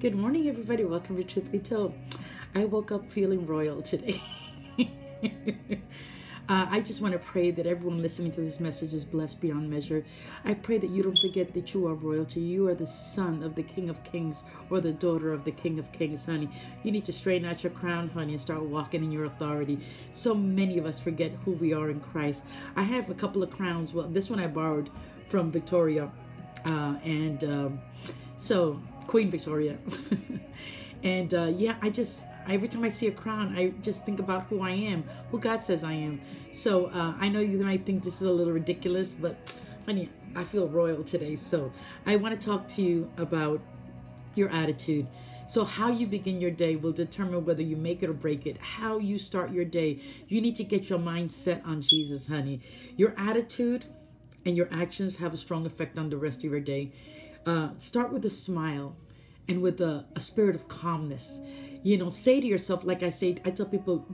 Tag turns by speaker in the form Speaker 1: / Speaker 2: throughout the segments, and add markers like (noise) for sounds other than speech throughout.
Speaker 1: Good morning, everybody. Welcome to Truth Be Told. I woke up feeling royal today. (laughs) uh, I just want to pray that everyone listening to this message is blessed beyond measure. I pray that you don't forget that you are royalty. You are the son of the King of Kings or the daughter of the King of Kings, honey. You need to straighten out your crown, honey, and start walking in your authority. So many of us forget who we are in Christ. I have a couple of crowns. Well, this one I borrowed from Victoria. Uh, and um, so Queen Victoria. (laughs) and uh, yeah, I just every time I see a crown, I just think about who I am, who God says I am. So uh, I know you might think this is a little ridiculous, but honey, I feel royal today. So I want to talk to you about your attitude. So how you begin your day will determine whether you make it or break it. How you start your day, you need to get your mind set on Jesus, honey. Your attitude and your actions have a strong effect on the rest of your day. Uh, start with a smile and with a, a, spirit of calmness. You know, say to yourself, like I say, I tell people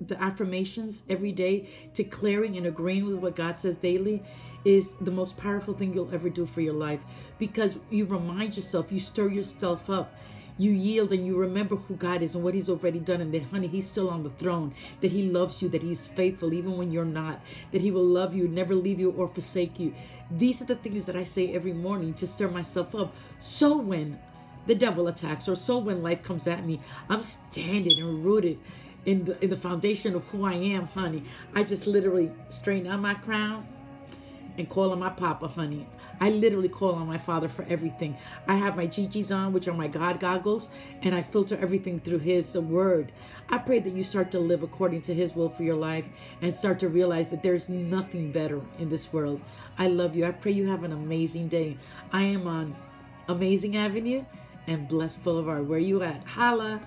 Speaker 1: the affirmations every day, declaring and agreeing with what God says daily is the most powerful thing you'll ever do for your life because you remind yourself, you stir yourself up you yield and you remember who God is and what He's already done, and that, honey, He's still on the throne, that He loves you, that He's faithful even when you're not, that He will love you, never leave you or forsake you. These are the things that I say every morning to stir myself up. So when the devil attacks, or so when life comes at me, I'm standing and rooted in the, in the foundation of who I am, honey. I just literally straighten out my crown and call on my papa, honey. I literally call on my father for everything. I have my GGs on, which are my God goggles, and I filter everything through his word. I pray that you start to live according to his will for your life and start to realize that there's nothing better in this world. I love you. I pray you have an amazing day. I am on Amazing Avenue and Blessed Boulevard. Where you at? Holla.